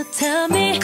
So tell me